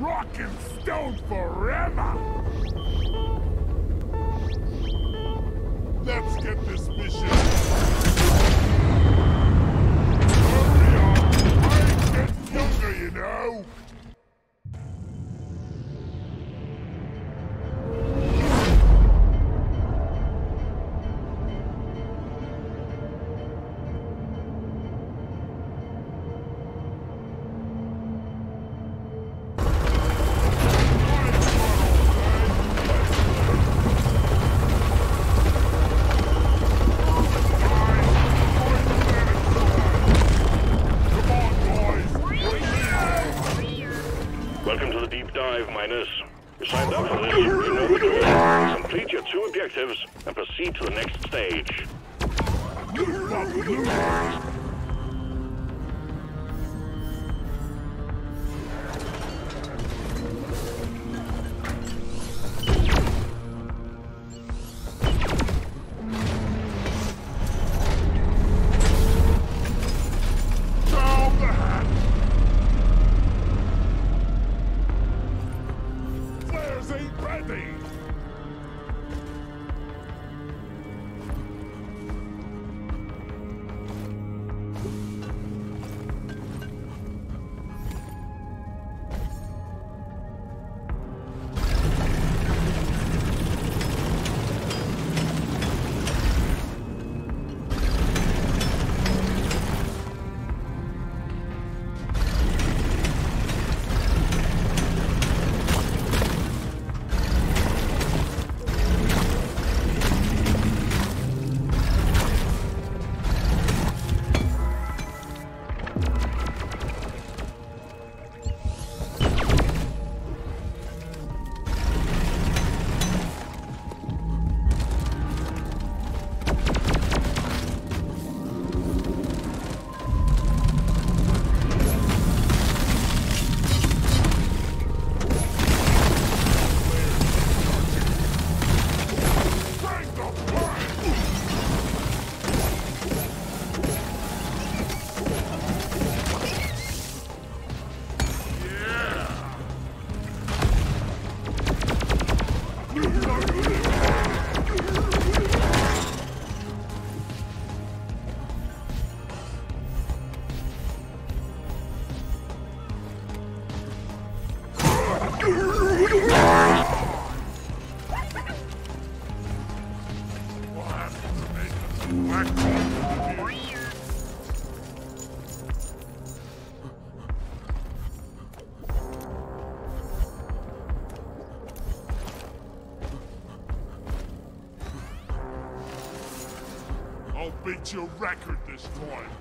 rock and stone forever! Let's get this mission. Hurry up! I ain't getting younger, you know! I'll beat your record this time.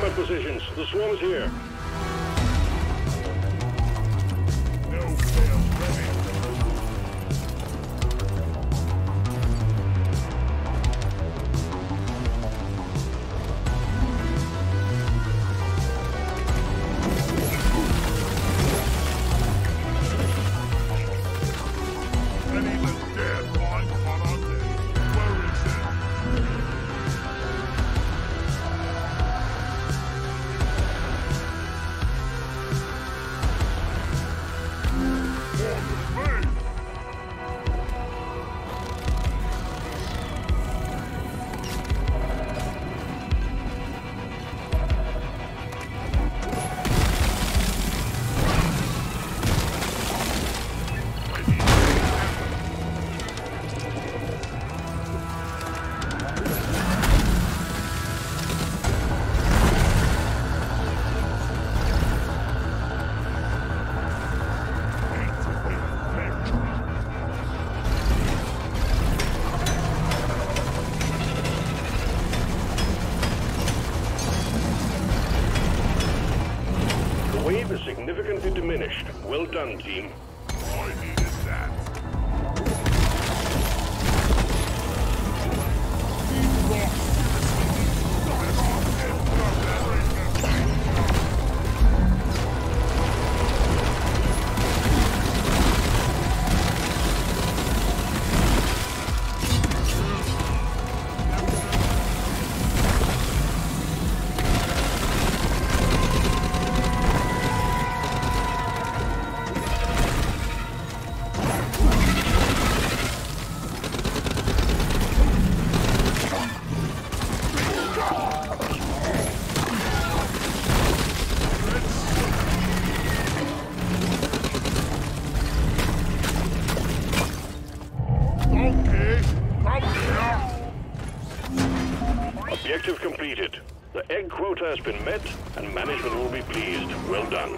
Combat positions. The swarm is here. Quota has been met, and management will be pleased. Well done.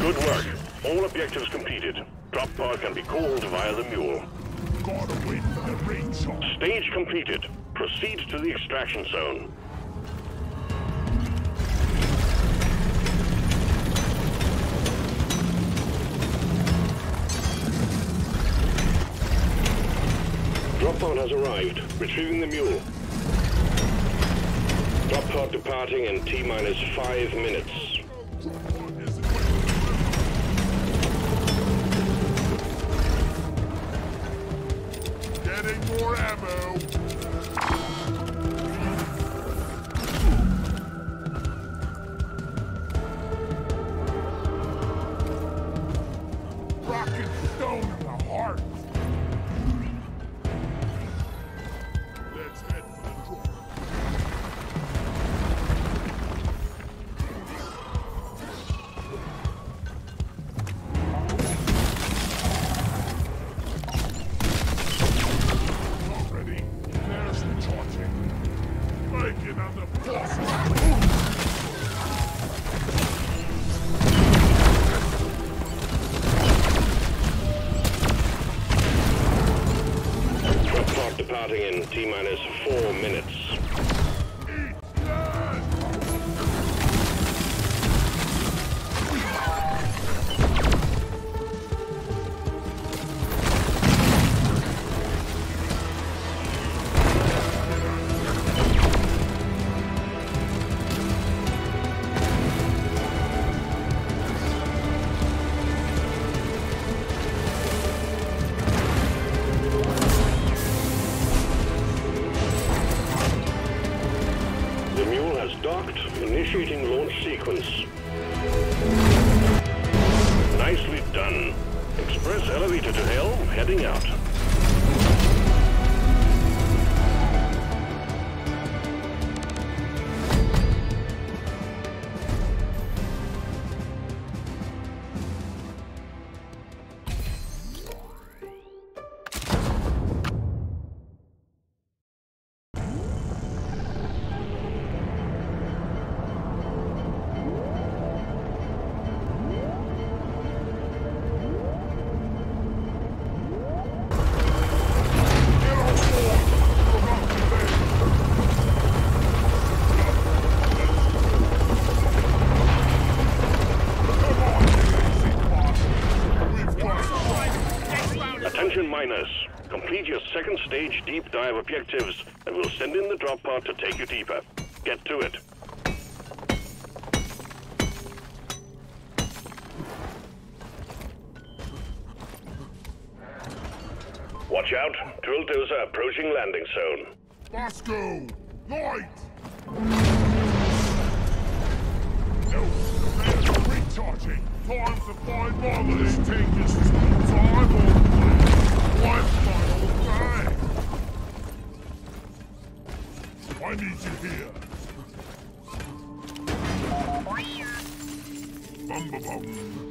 Good work. All objectives completed. Drop pod can be called via the mule. Gotta the rain. Stage completed. Proceed to the extraction zone. Drop pod has arrived. Retrieving the mule. Pod departing in T minus five minutes. To hell, heading out. Light! No, recharging. Time to find mother. This tank is time on One final thing. I need you here. Bum bum bum.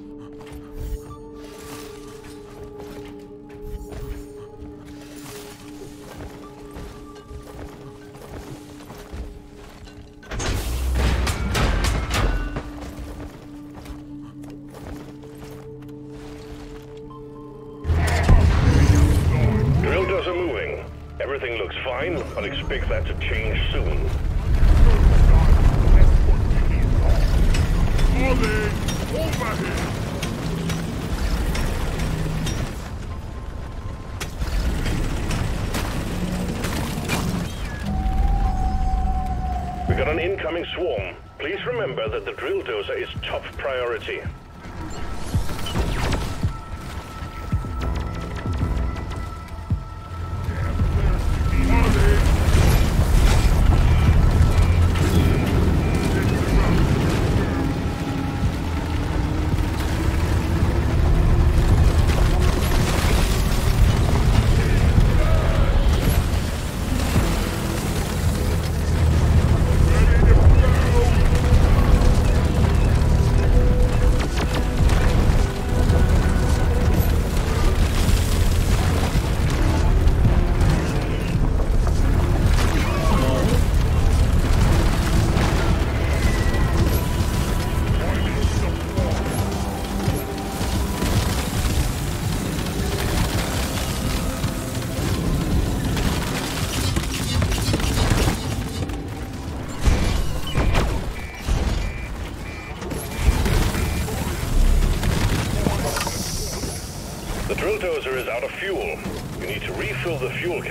That to change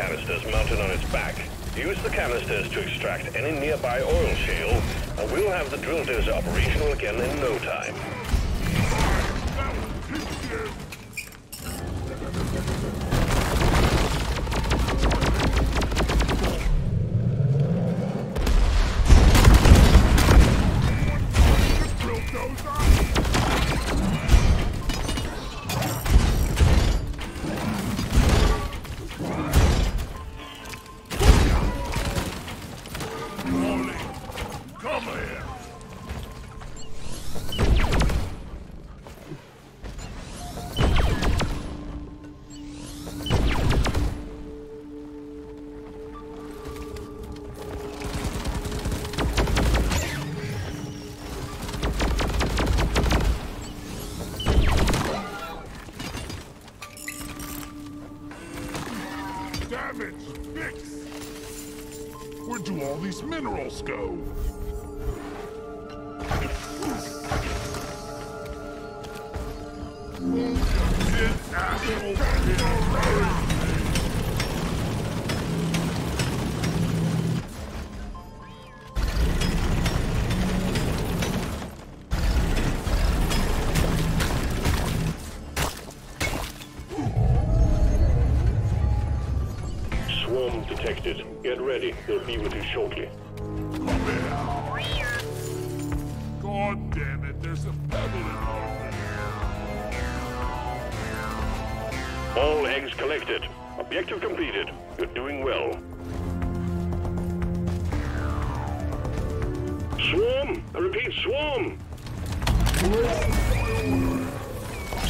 canisters mounted on its back. Use the canisters to extract any nearby oil shale, and we'll have the drill dozer operational again in no Damage! Fix! Where do all these minerals go? Get ass shortly. Come here! God damn it, there's a pebble in our All eggs collected. Objective completed. You're doing well. Swarm! I repeat, swarm!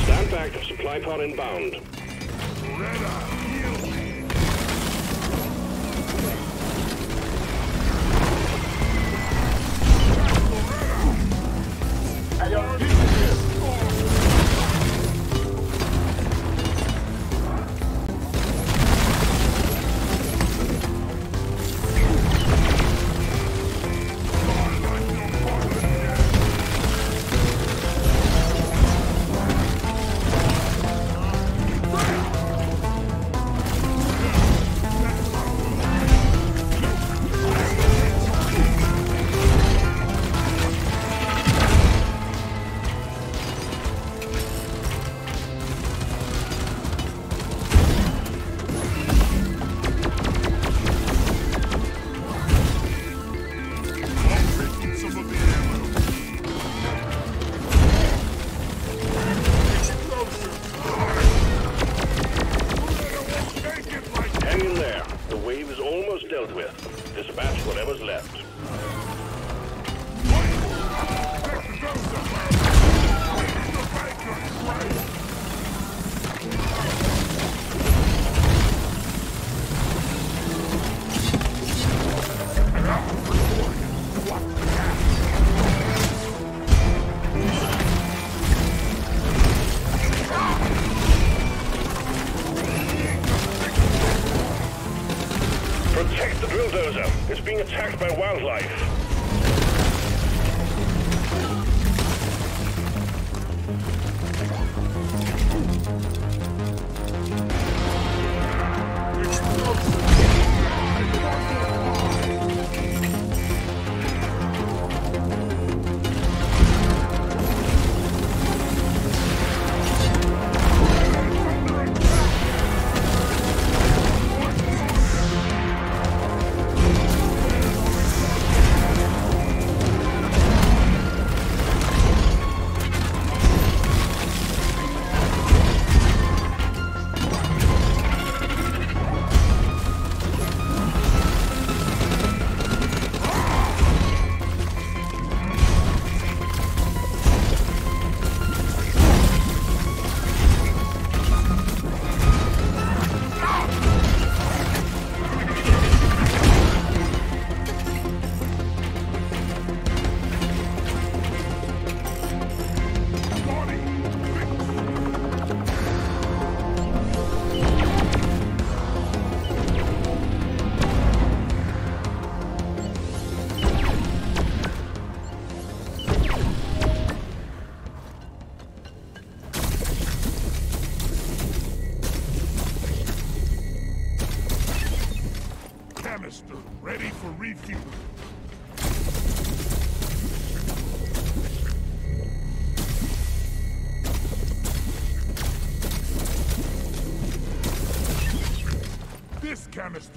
Stand back. Supply pod inbound. Greta, heal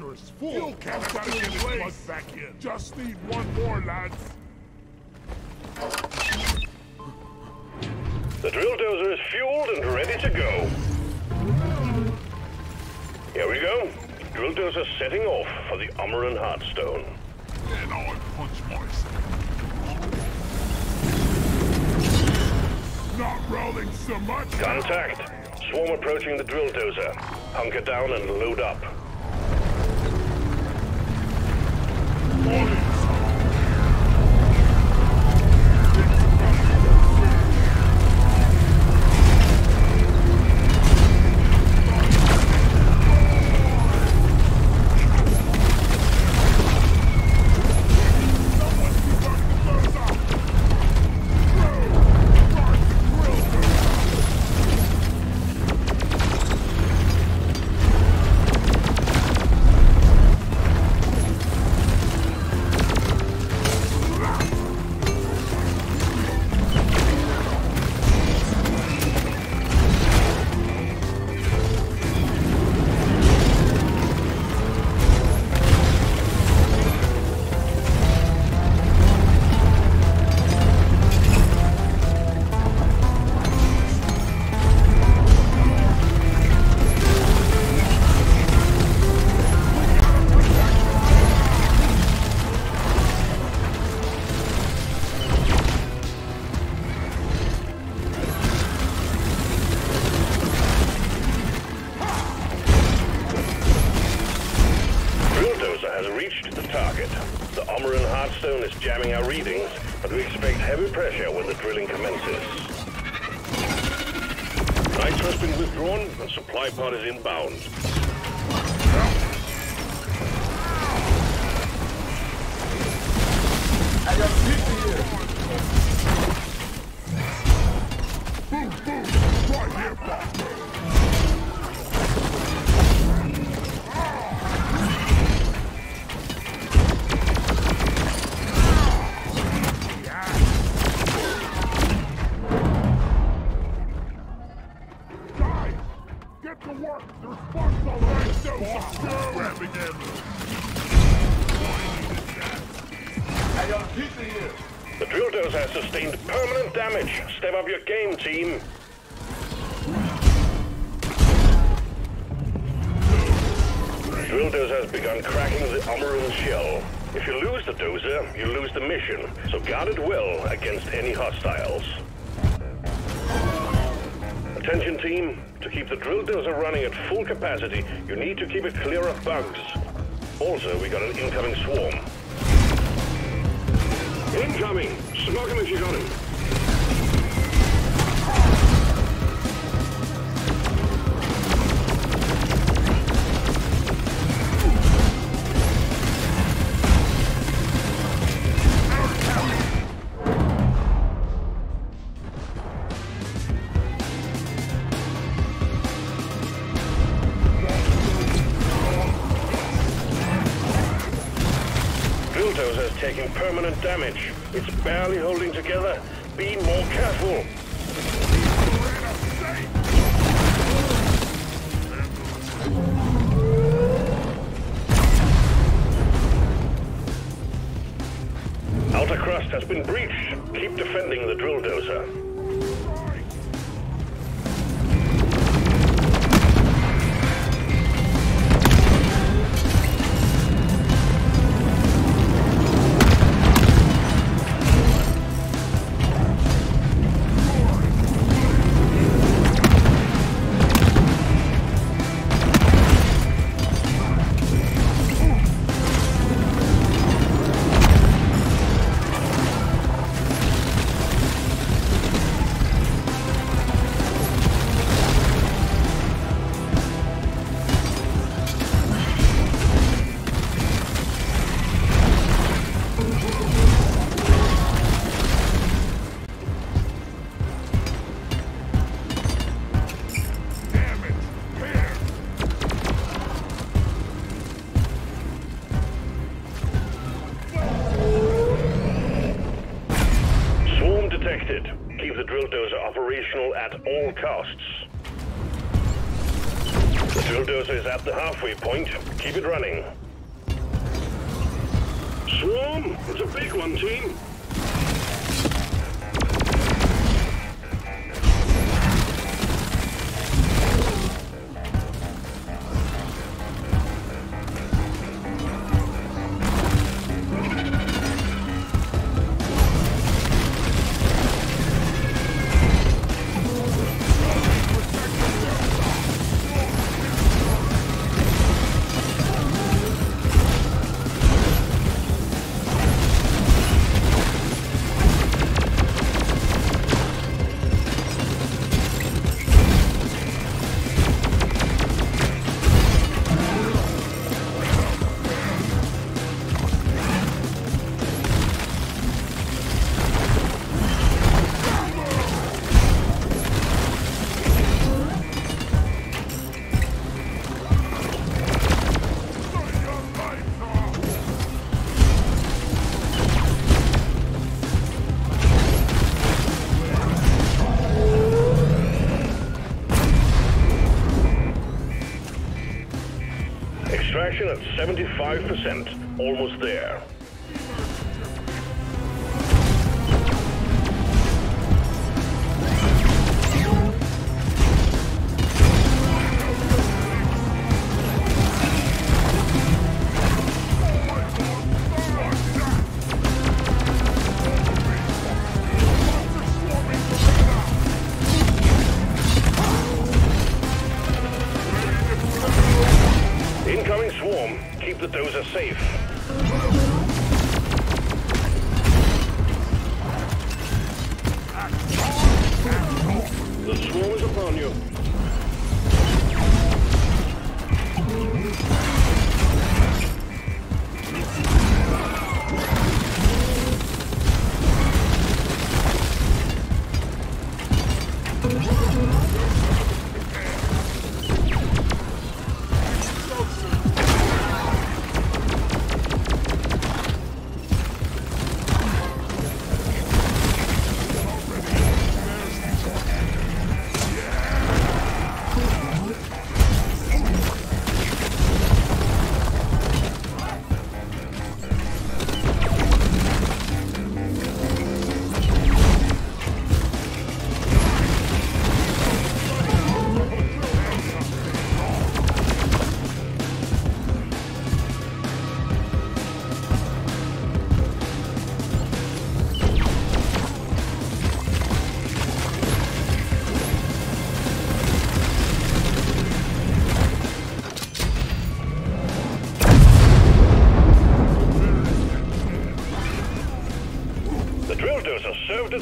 canister is full. Fuel canister gotta get it plugged back in. Just need one more, lads. The drill dozer is fueled and ready to go. Here we go. Drill dozer setting off for the Ommoran Heartstone. Then I punch myself. Not rolling so much. Contact. Swarm approaching the drill dozer. Hunker down and load up. Morning. Attention team, to keep the drill dozer running at full capacity, you need to keep it clear of bugs. Also, we got an incoming swarm. Incoming! Smoke him if you got him. Together. halfway point. Keep it running. 75%.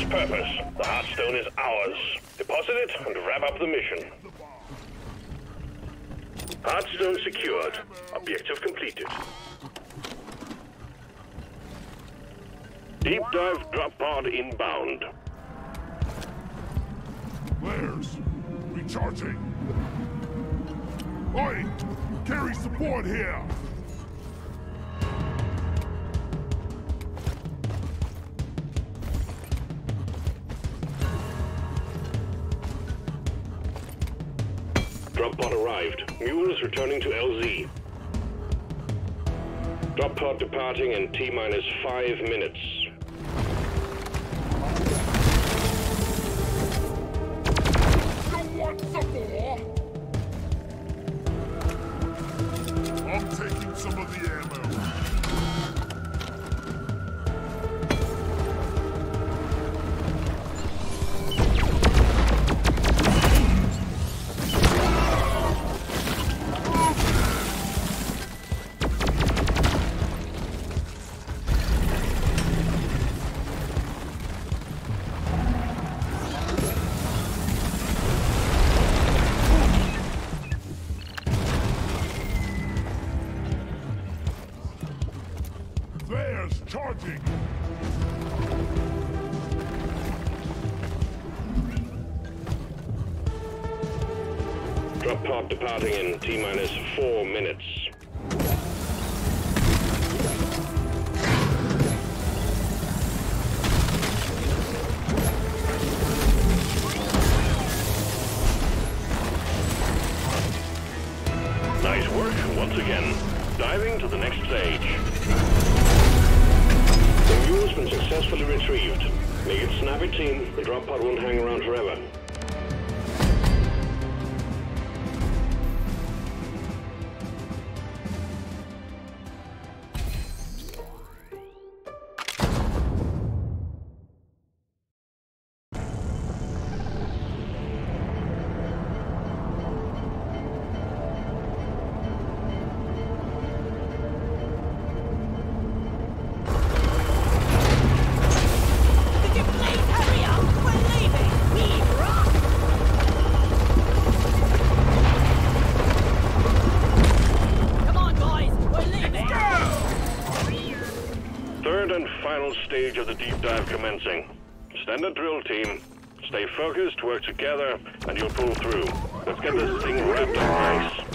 purpose. Drop pod arrived. Mule is returning to LZ. Drop pod departing in T-minus five minutes. You want some more? I'm taking some of the ammo. Make it snappy, team. The drop pod won't hang around forever. Dive commencing. Standard drill team. Stay focused, work together, and you'll pull through. Let's get this thing wrapped in place.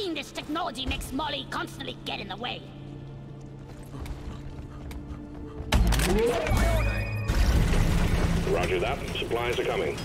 Fiendish technology makes Molly constantly get in the way? Roger that. Supplies are coming.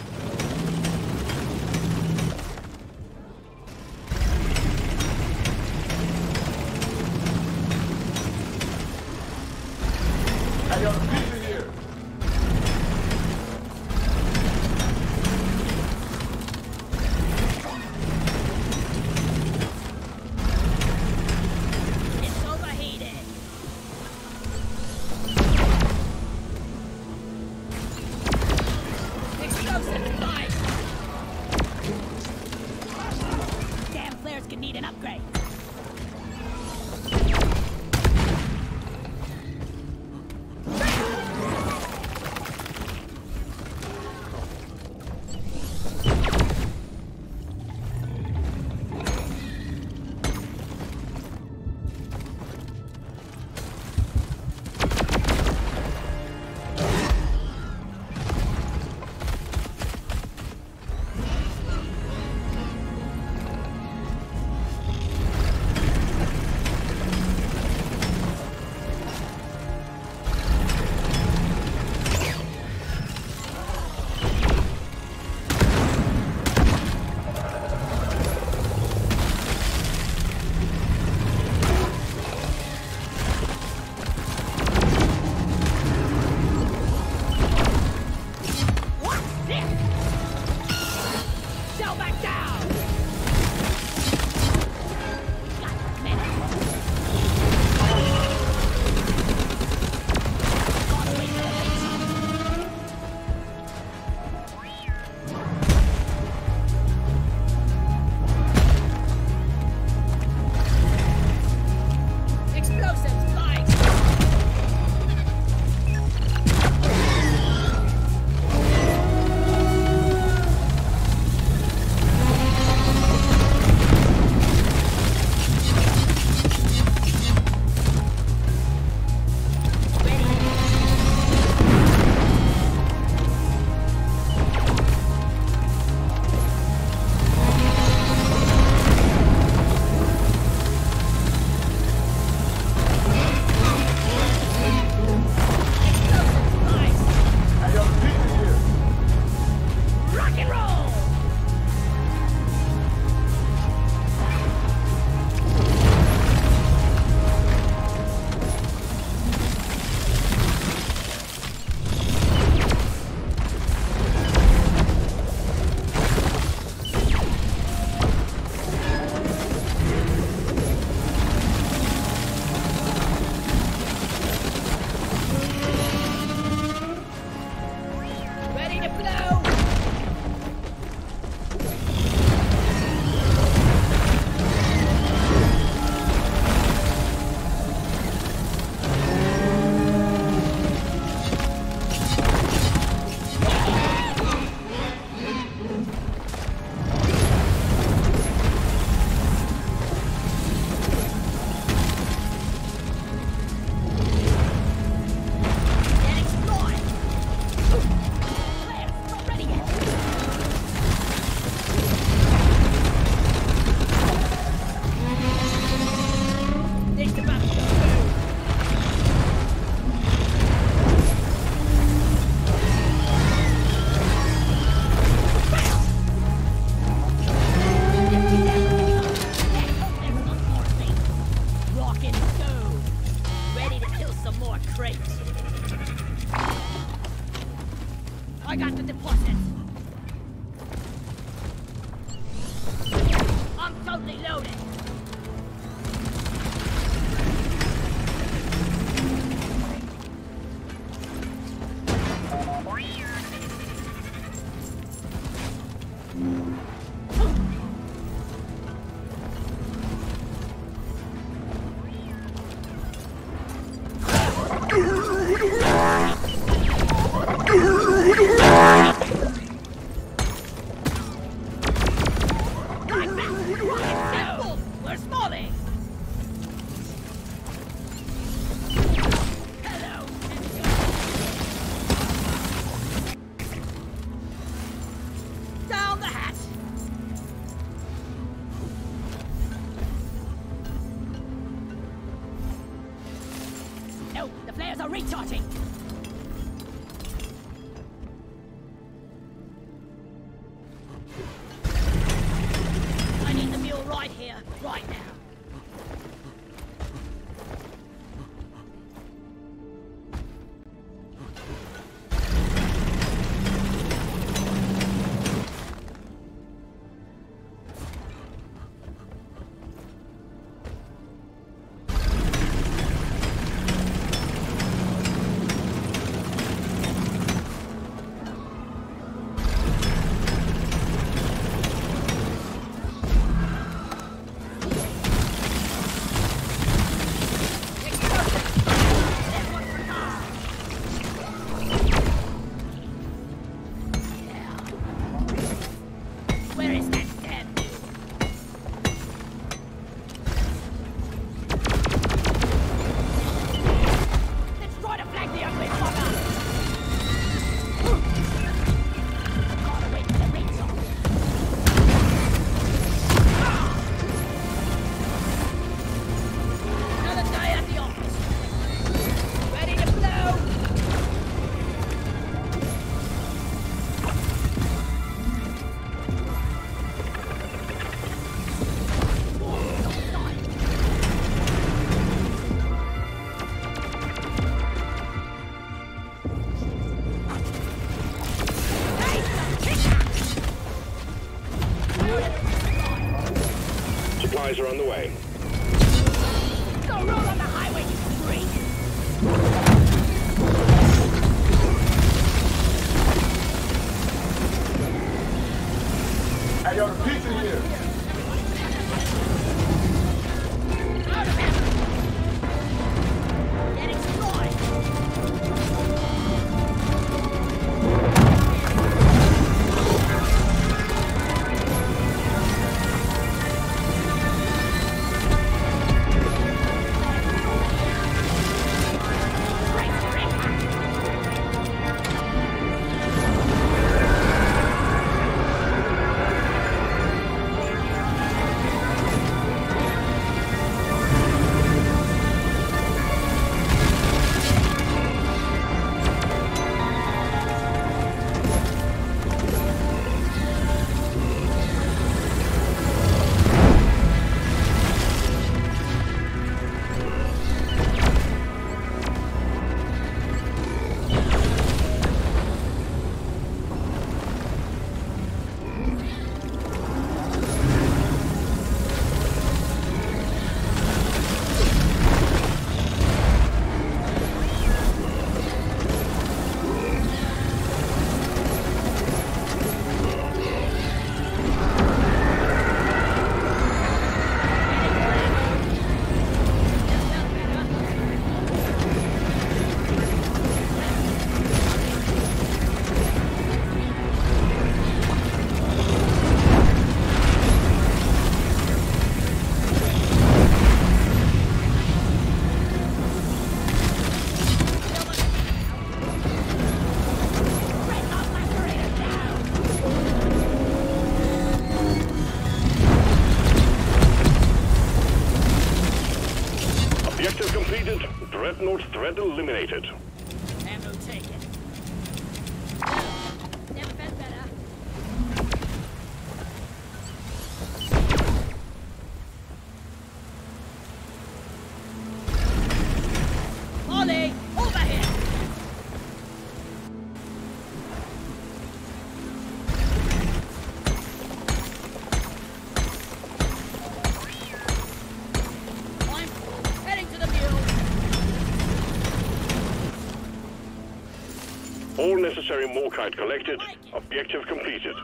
Necessary Morkite collected. Objective completed.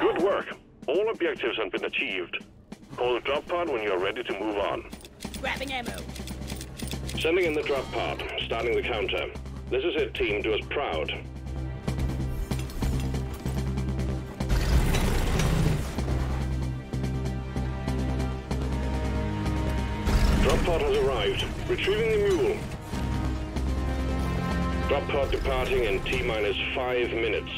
Good work. All objectives have been achieved. Call the drop pod when you're ready to move on. Grabbing ammo. Sending in the drop pod. Starting the counter. This is it, team. Do us proud. Drop pod has arrived. Retrieving the mule. Drop pod departing in T-minus five minutes.